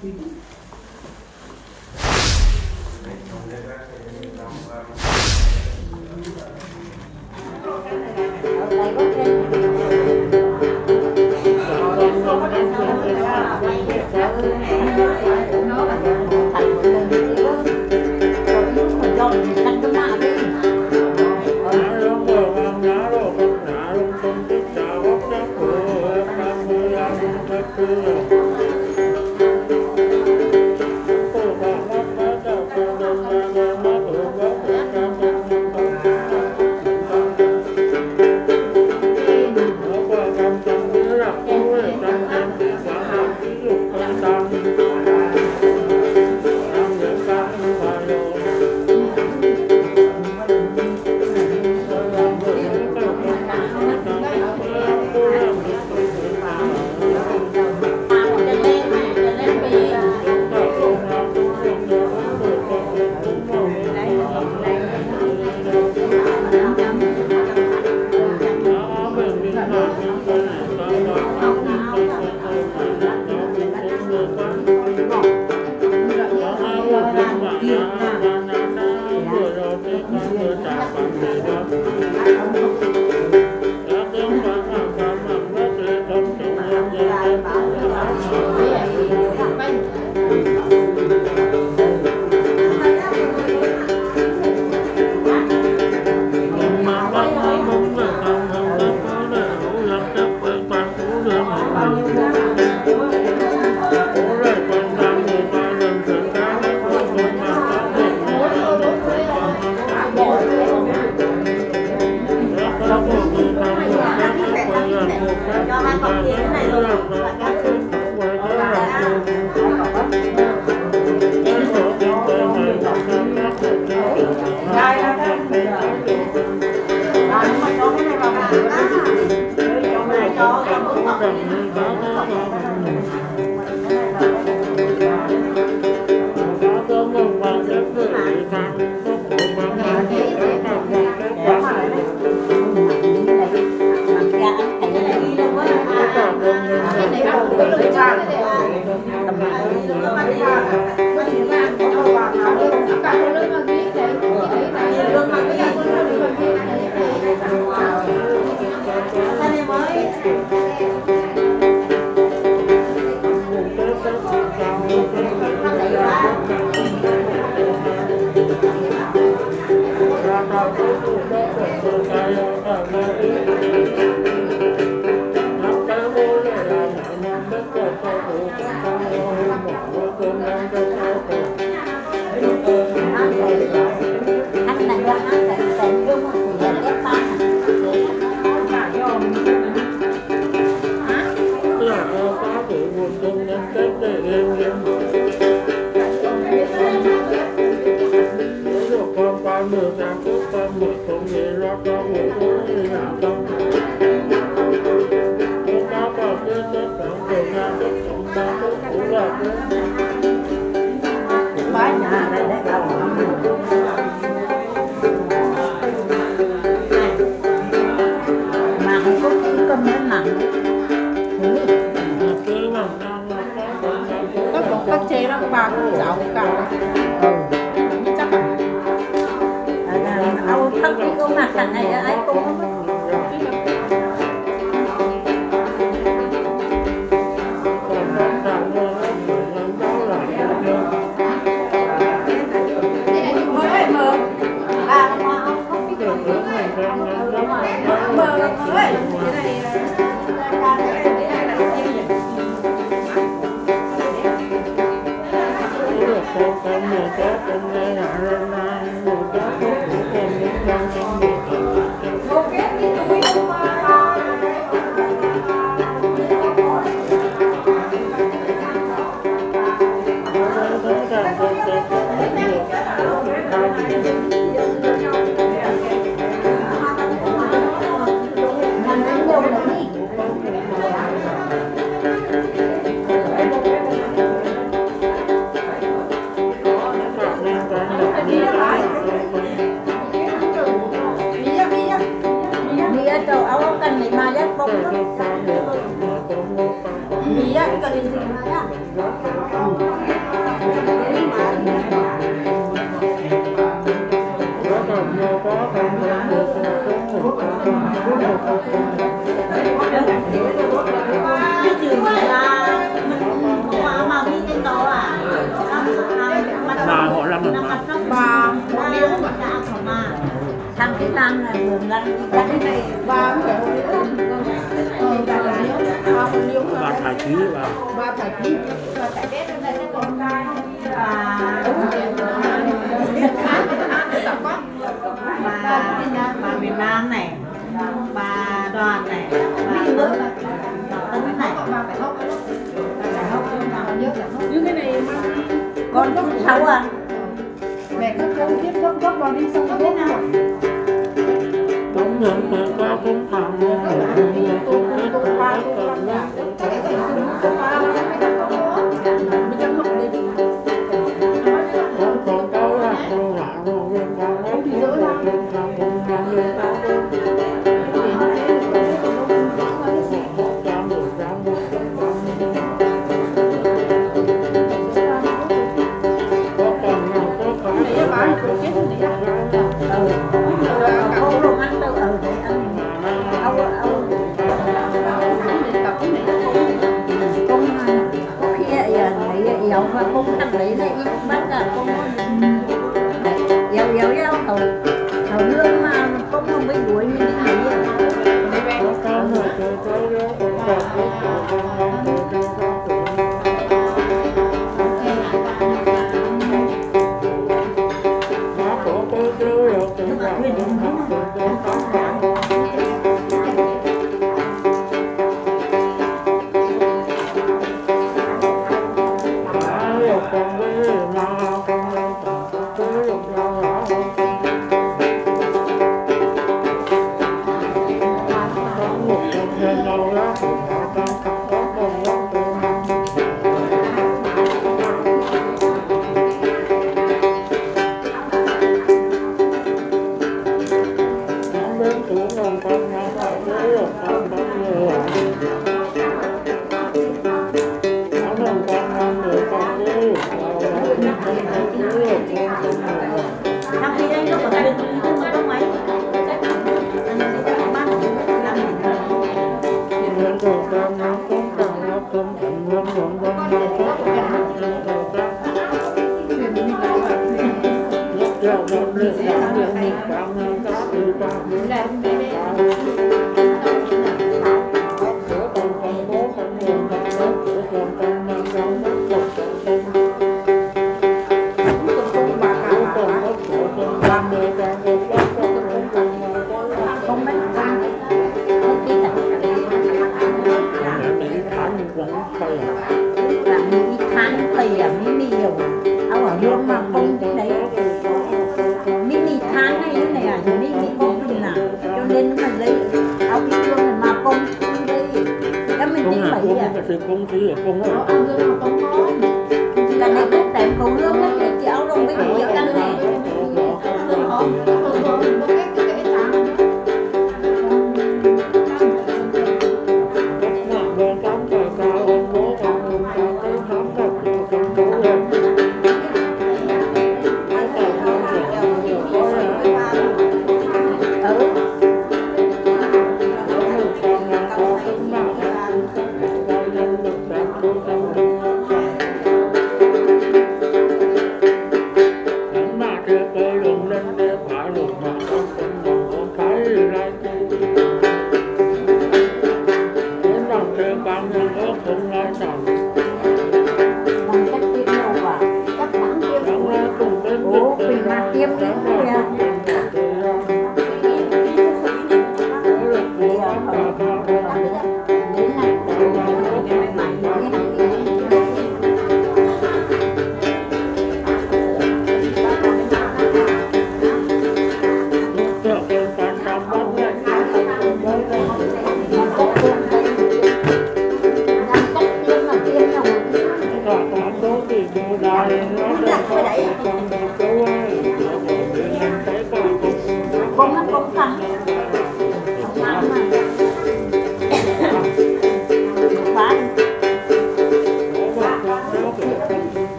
그리고 cần này mà nhất bà họ làm làm bà bà họ điếu mà. thằng cái tăng là buồn lăn cái này. Bà cũng phải họ điếu ờ, bà họ điếu bà họ điếu bà thả chí bà. Bà thả chí. Bà thả chí à, bà đúng rồi. Bà bà miền Nam này đoàn này bà tính này như cái này con có sáu à mẹ các con tiếp gấp gấp vào đi xong cái nào cũng nhận mẹ qua cũng thầm mẹ cũng kết thúc lấy được bắt là không giàu giàu giàu thầu thầu lương mà không không biết đuổi như thế này.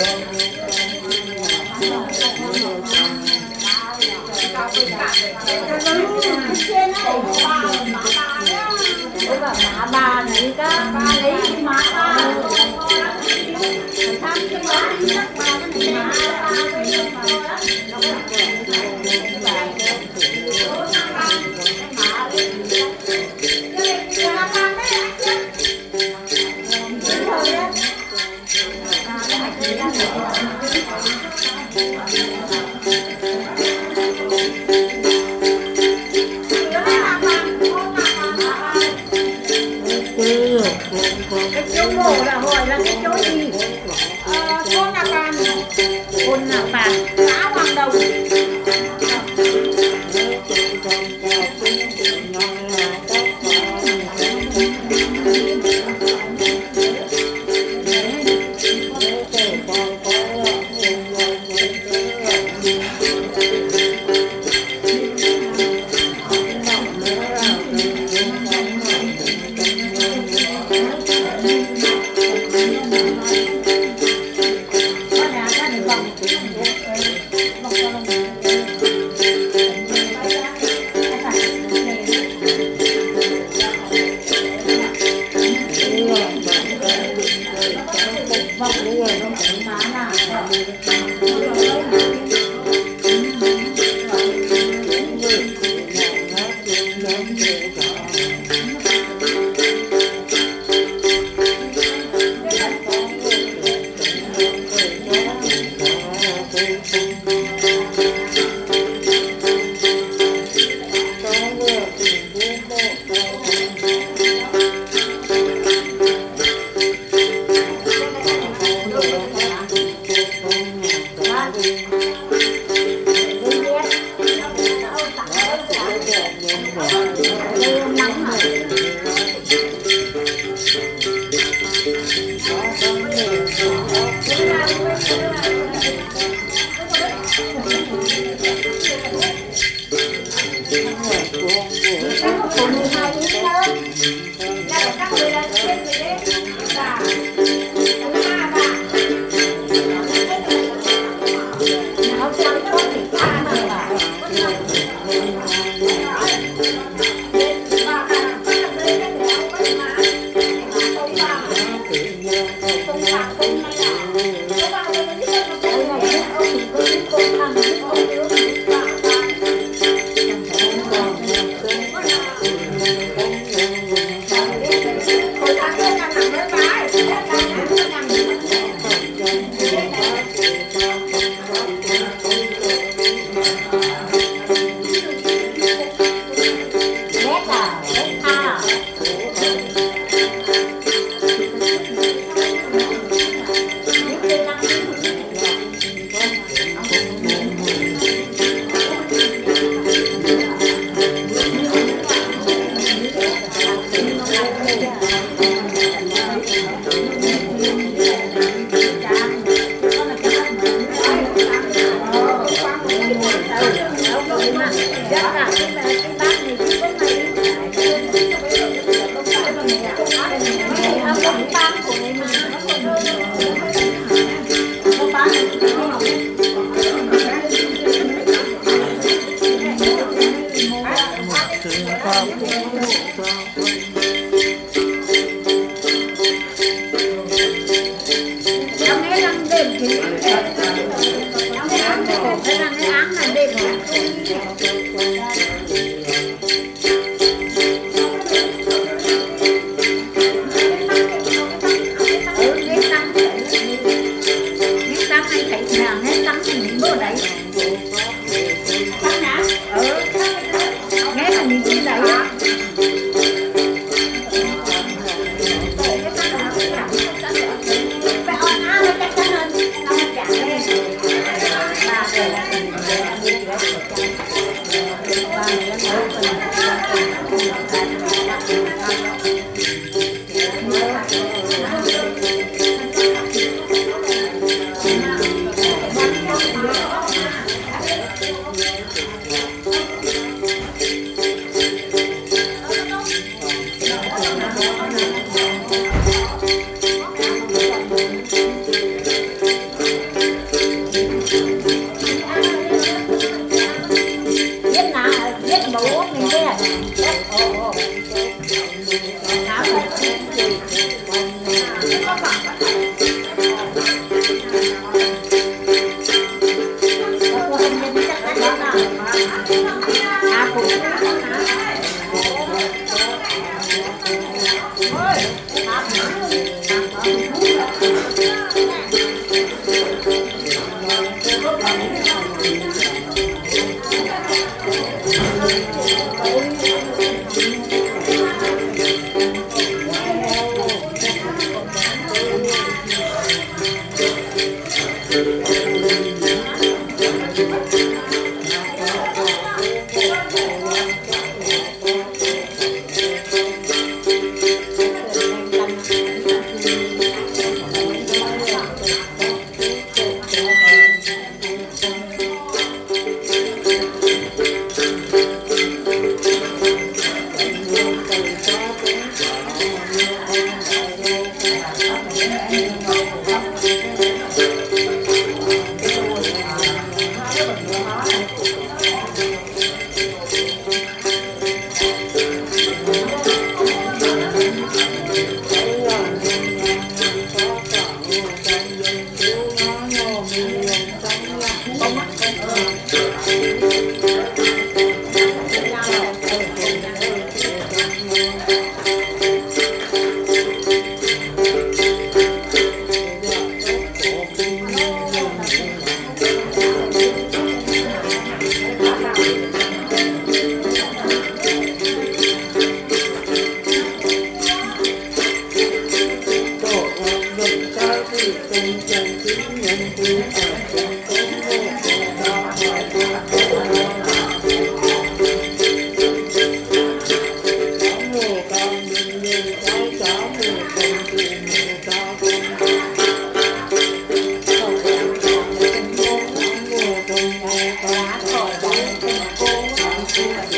Cái chỗ Bóp đế giày! Bố mình lá cỏ bố cùng cô